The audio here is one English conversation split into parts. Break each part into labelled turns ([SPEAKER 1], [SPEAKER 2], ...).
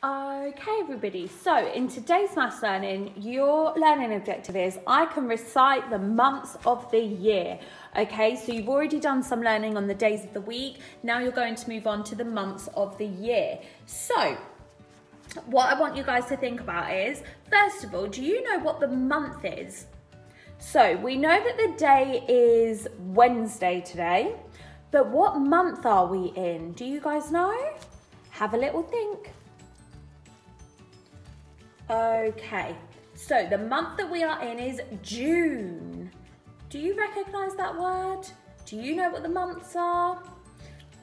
[SPEAKER 1] Okay, everybody. So, in today's maths learning, your learning objective is I can recite the months of the year. Okay, so you've already done some learning on the days of the week. Now you're going to move on to the months of the year. So, what I want you guys to think about is first of all, do you know what the month is? So, we know that the day is Wednesday today, but what month are we in? Do you guys know? Have a little think. Okay, so the month that we are in is June. Do you recognise that word? Do you know what the months are?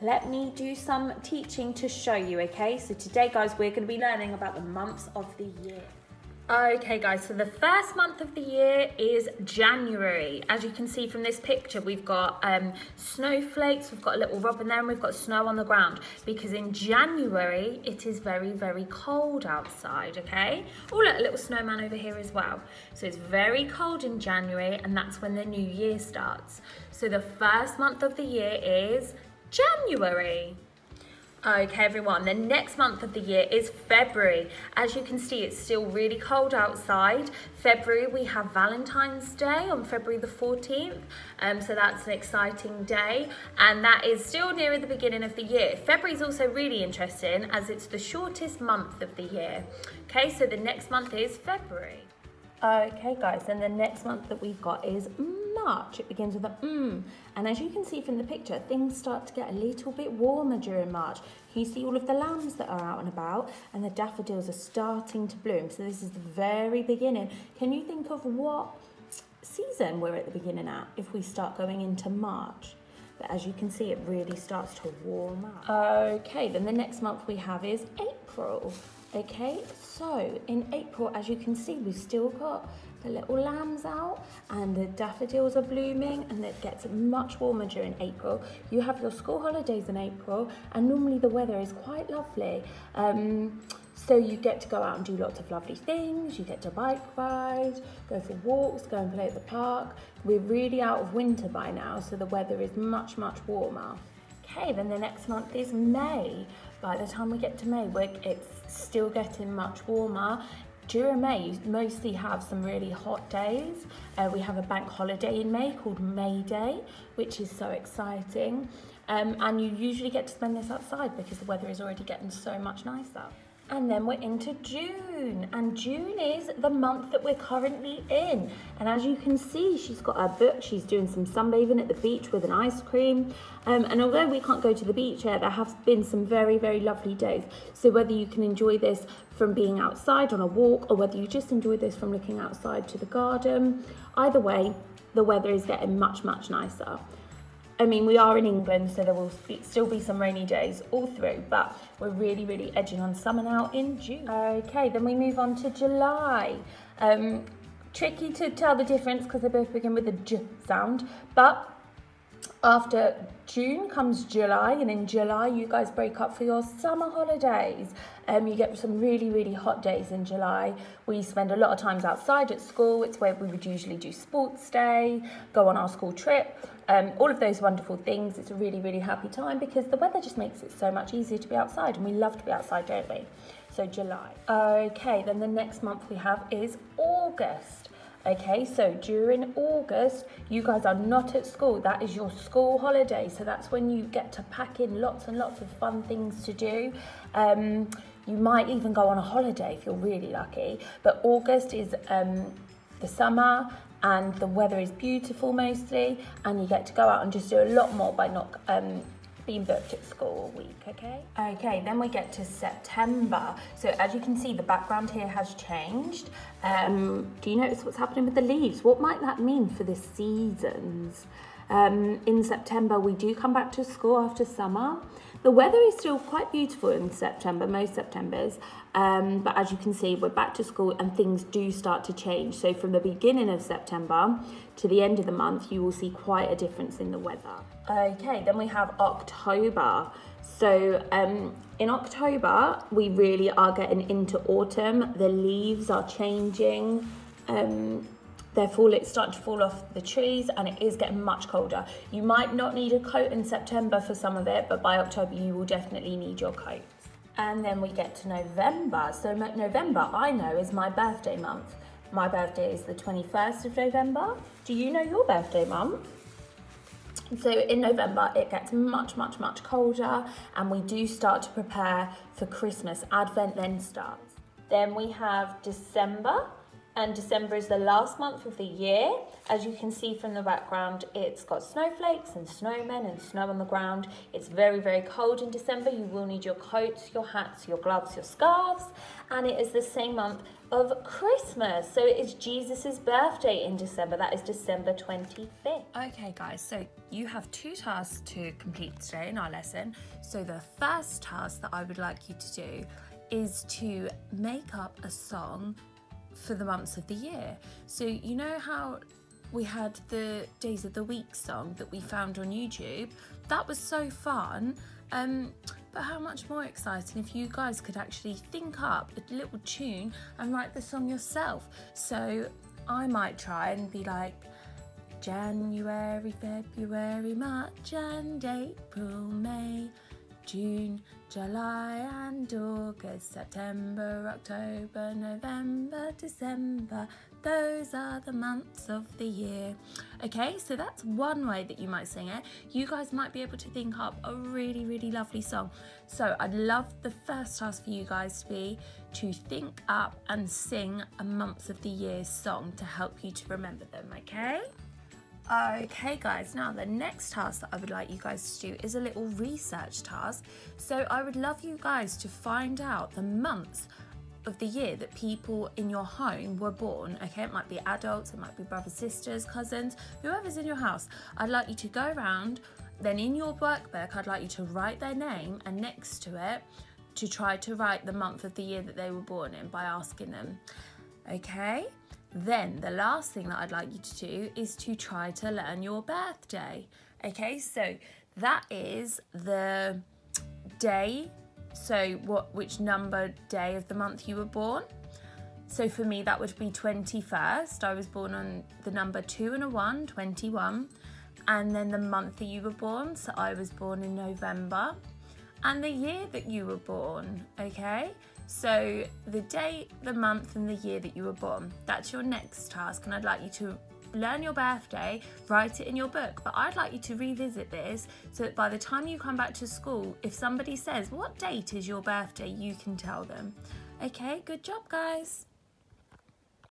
[SPEAKER 1] Let me do some teaching to show you, okay? So today, guys, we're going to be learning about the months of the year. Okay guys, so the first month of the year is January. As you can see from this picture, we've got um, snowflakes, we've got a little robin there and we've got snow on the ground because in January, it is very, very cold outside, okay? Oh look, a little snowman over here as well. So it's very cold in January and that's when the new year starts. So the first month of the year is January. Okay everyone, the next month of the year is February. As you can see, it's still really cold outside. February, we have Valentine's Day on February the 14th. Um, so that's an exciting day. And that is still near the beginning of the year. February is also really interesting as it's the shortest month of the year. Okay, so the next month is February. Okay guys, and the next month that we've got is March. It begins with a mm. And as you can see from the picture, things start to get a little bit warmer during March. You see all of the lambs that are out and about and the daffodils are starting to bloom. So this is the very beginning. Can you think of what season we're at the beginning at if we start going into March? But as you can see, it really starts to warm up. Okay, then the next month we have is April. Okay, so in April, as you can see, we've still got the little lambs out and the daffodils are blooming and it gets much warmer during April. You have your school holidays in April and normally the weather is quite lovely. Um, so you get to go out and do lots of lovely things. You get to bike ride, go for walks, go and play at the park. We're really out of winter by now, so the weather is much, much warmer. Okay, then the next month is May. By the time we get to May, it's still getting much warmer during May, you mostly have some really hot days. Uh, we have a bank holiday in May called May Day, which is so exciting. Um, and you usually get to spend this outside because the weather is already getting so much nicer. And then we're into June, and June is the month that we're currently in. And as you can see, she's got her book, she's doing some sunbathing at the beach with an ice cream. Um, and although we can't go to the beach yet, there have been some very, very lovely days. So whether you can enjoy this from being outside on a walk, or whether you just enjoy this from looking outside to the garden, either way, the weather is getting much, much nicer. I mean, we are in England, so there will still be some rainy days all through, but we're really, really edging on summer now in June. Okay, then we move on to July. Um, tricky to tell the difference because they both begin with a J sound, but after June comes July, and in July, you guys break up for your summer holidays. Um, you get some really, really hot days in July. We spend a lot of times outside at school. It's where we would usually do sports day, go on our school trip, um, all of those wonderful things. It's a really, really happy time because the weather just makes it so much easier to be outside, and we love to be outside, don't we? So July. Okay, then the next month we have is August. Okay, so during August, you guys are not at school. That is your school holiday. So that's when you get to pack in lots and lots of fun things to do. Um, you might even go on a holiday if you're really lucky. But August is um, the summer and the weather is beautiful mostly and you get to go out and just do a lot more by not um, been booked at school week, okay? Okay, then we get to September. So as you can see, the background here has changed. Um, do you notice what's happening with the leaves? What might that mean for the seasons? Um, in September, we do come back to school after summer. The weather is still quite beautiful in September, most Septembers, um, but as you can see, we're back to school and things do start to change. So from the beginning of September to the end of the month, you will see quite a difference in the weather. Okay, then we have October. So um, in October, we really are getting into autumn. The leaves are changing. Um, they're fall, it's starting to fall off the trees and it is getting much colder. You might not need a coat in September for some of it, but by October you will definitely need your coat. And then we get to November. So November, I know, is my birthday month. My birthday is the 21st of November. Do you know your birthday month? So in November, it gets much, much, much colder and we do start to prepare for Christmas. Advent then starts. Then we have December and December is the last month of the year. As you can see from the background, it's got snowflakes and snowmen and snow on the ground. It's very, very cold in December. You will need your coats, your hats, your gloves, your scarves, and it is the same month of Christmas. So it is Jesus's birthday in December. That is December 25th. Okay, guys, so you have two tasks to complete today in our lesson. So the first task that I would like you to do is to make up a song for the months of the year. So, you know how we had the Days of the Week song that we found on YouTube? That was so fun. Um, but how much more exciting if you guys could actually think up a little tune and write the song yourself. So I might try and be like, January, February, March and April, May, June, July and August, September, October, November, December. Those are the months of the year. Okay, so that's one way that you might sing it. You guys might be able to think up a really, really lovely song. So I'd love the first task for you guys to be to think up and sing a months of the year song to help you to remember them, okay? Okay guys, now the next task that I would like you guys to do is a little research task. So I would love you guys to find out the months of the year that people in your home were born. Okay, it might be adults, it might be brothers, sisters, cousins, whoever's in your house. I'd like you to go around, then in your workbook, I'd like you to write their name and next to it to try to write the month of the year that they were born in by asking them. Okay? Then the last thing that I'd like you to do is to try to learn your birthday. Okay, so that is the day, so what which number day of the month you were born. So for me that would be 21st. I was born on the number 2 and a 1, 21. And then the month that you were born, so I was born in November. And the year that you were born, okay? So the date, the month and the year that you were born, that's your next task and I'd like you to learn your birthday, write it in your book. But I'd like you to revisit this so that by the time you come back to school, if somebody says, what date is your birthday, you can tell them. Okay, good job guys.